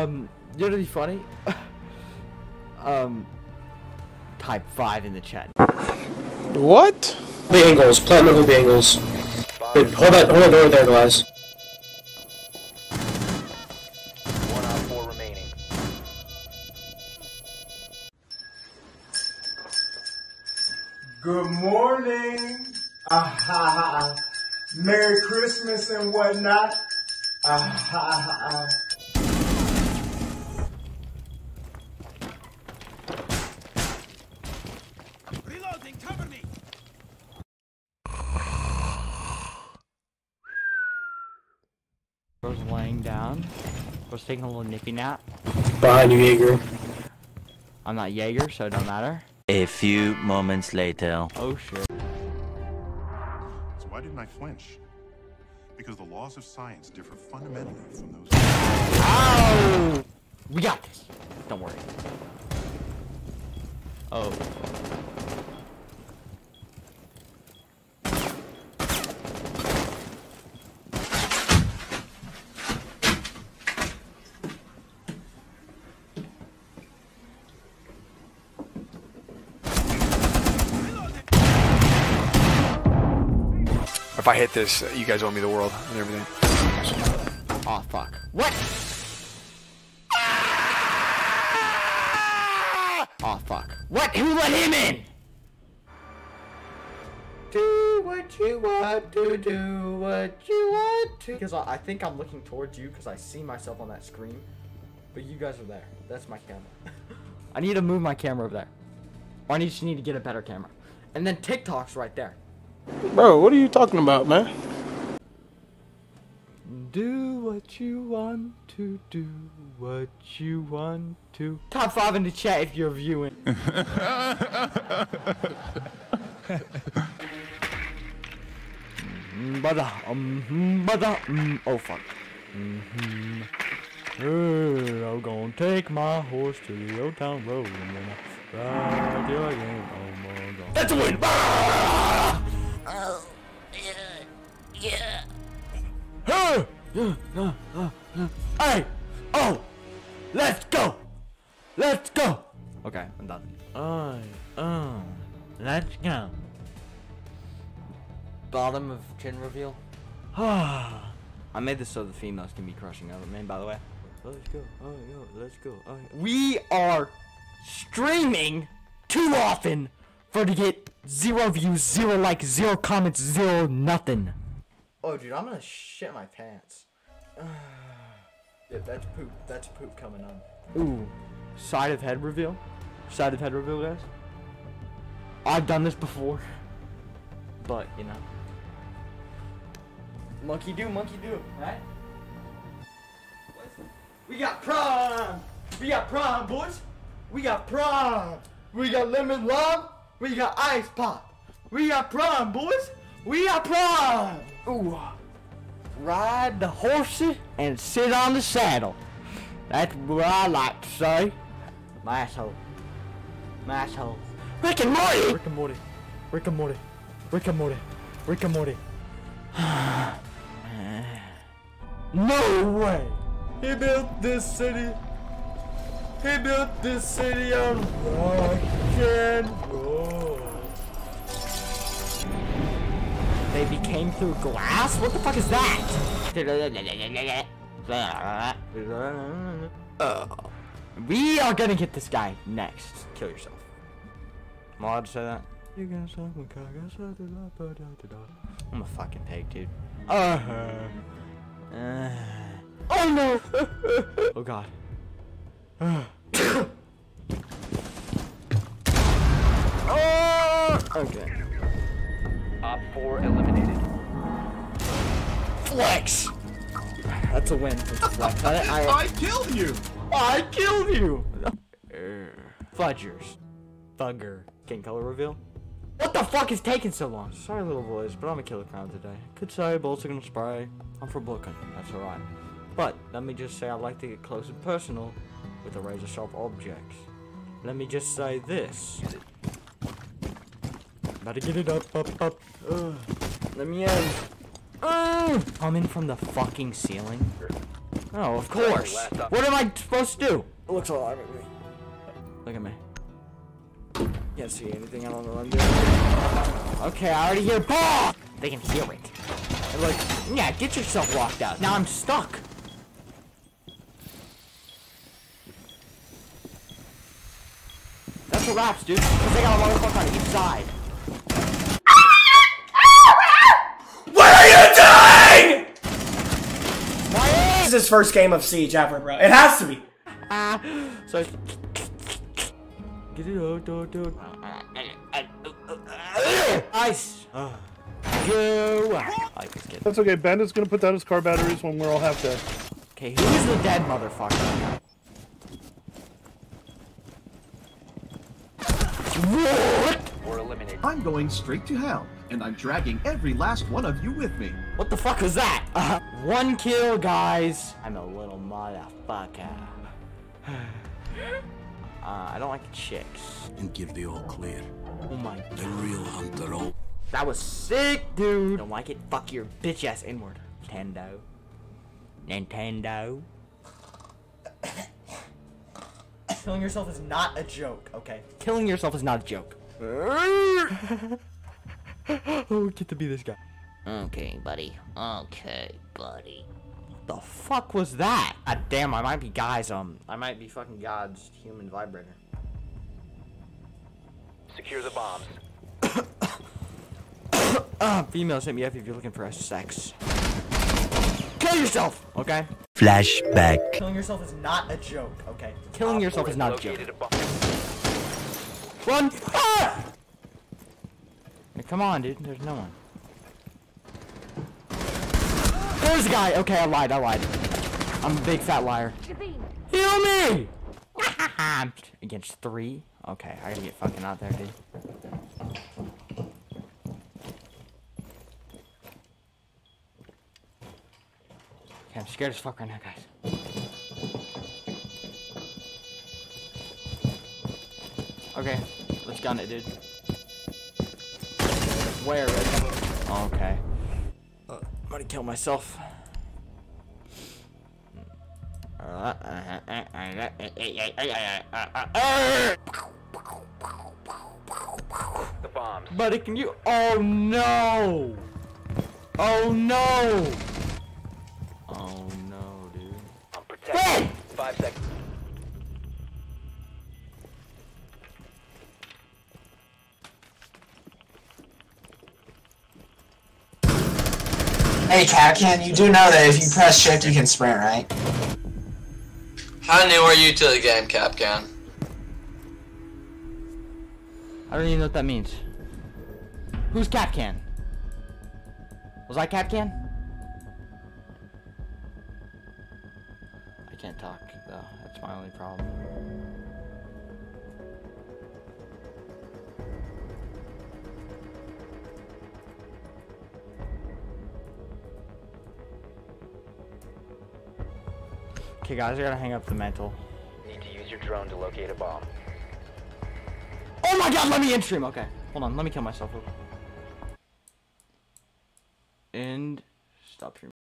Um, you know what'd be funny? um, type five in the chat. What? Bengals, platinum Bengals. Wait, hold that, hold that door there, guys. One on four remaining. Good morning. Ah, ha, ha. Merry Christmas and whatnot. Ah, ha, ha. Was laying down. Was taking a little nippy nap. Behind you, Jaeger. I'm not Jaeger, so it don't matter. A few moments later. Oh shit. So why didn't I flinch? Because the laws of science differ fundamentally from those. Ow! We got this. Don't worry. Oh. If I hit this, you guys owe me the world and everything. Oh fuck. What? Oh fuck. What? Who let him in? Do what you want to do, what you want to. Because I I think I'm looking towards you because I see myself on that screen. But you guys are there. That's my camera. I need to move my camera over there. Or I just need to get a better camera. And then TikTok's right there. Bro, what are you talking about, man? Do what you want to do, what you want to. Top five in the chat if you're viewing. Mm, Bada, um, bada, mm, oh fuck. Mm-hmm. Hey, I'm gonna take my horse to the old town road and then I ride till I get home. I'm That's a win! Ah! Yeah, yeah. Hey! Oh! Let's go! Let's go! Okay, I'm done. Oh, oh. Let's go. Bottom of chin reveal. I made this so the females can be crushing over me, by the way. Let's go, oh, yo, let's go. Oh, we are streaming too often for to get zero views, zero likes, zero comments, zero nothing. Oh, dude, I'm gonna shit my pants. yeah, that's poop. That's poop coming on. Ooh, side of head reveal. Side of head reveal, guys. I've done this before, but you know. Monkey do, monkey do, right? We got Prime. We got Prime, boys. We got Prime. We got lemon lime. We got ice pop. We got Prime, boys. We are proud! Ooh. Ride the horses and sit on the saddle. That's what I like to say. My asshole. My asshole. Rick and Morty. Rick and Morty. Rick and Morty. Rick and Morty. Rick and Morty. no way. He built this city. He built this city on rock and roll. They became through glass? What the fuck is that? Uh, we are gonna get this guy next. Kill yourself. Am I allowed to say that? I'm a fucking pig, dude. Uh -huh. uh, oh no! oh god. oh! Okay. Op four eliminated. Flex! That's a win. It's a flex. I, I, killed you! I killed you! Fudgers. Thugger. King color reveal? What the fuck is taking so long? Sorry, little boys, but I'm a killer clown today. Could say bullets are gonna spray. I'm from Brooklyn. That's alright. But let me just say I like to get close and personal with the razor sharp objects. Let me just say this. About to get it up, up, up. Ugh. Let me in. Ugh. Coming from the fucking ceiling. Oh, of course. What am I supposed to do? It looks alive at me. Look at me. Can't see anything. I don't know what I'm doing. Okay, I already hear ball. They can hear it. And like, yeah, get yourself locked out. Now I'm stuck. That's a wraps, dude. 'Cause they got a motherfucker on each side. What are you doing? Why This is his first game of Siege ever, bro. It has to be. So get it out, out, out. Nice. Go. I like this. That's okay. Bandit's gonna put down his car batteries when we're all half dead. Okay, who's the dead motherfucker? What? We're eliminated. I'm going straight to hell, and I'm dragging every last one of you with me. What the fuck is that? Uh, one kill, guys. I'm a little motherfucker. uh, I don't like chicks. And give the all clear. Oh my god. The real hunter all. That was sick, dude. Don't like it? Fuck your bitch ass inward. Nintendo. Nintendo. Killing yourself is not a joke, okay? Killing yourself is not a joke. oh, get to be this guy. Okay, buddy. Okay, buddy. The fuck was that? God damn, I might be God's, um, I might be fucking God's human vibrator. Secure the bombs. Uh, females hit me up if you're looking for a sex. Kill yourself, okay? Flashback. Killing yourself is not a joke, okay? Killing Op yourself is not a joke. bomb. Run! Ah! Hey, come on, dude. There's no one. There's a guy. Okay, I lied. I lied. I'm a big fat liar. Heal me! Against three? Okay, I gotta get fucking out there, dude. Okay, I'm scared as fuck right now, guys. Okay, let's gun it, dude. Where? Okay. I'm gonna kill myself. The bombs. Buddy, can you? Oh no! Oh no! Oh no, dude. I'm protected. Five seconds. Hey, Kapkan, you do know that if you press shift, you can sprint, right? How new are you to the game, Kapkan? I don't even know what that means. Who's Kapkan? Was I Kapkan? I can't talk, though. That's my only problem. Okay, guys, I gotta hang up the mental. Need to use your drone to locate a bomb. Oh my god, let me in stream. Okay, hold on, let me kill myself. And stop stream.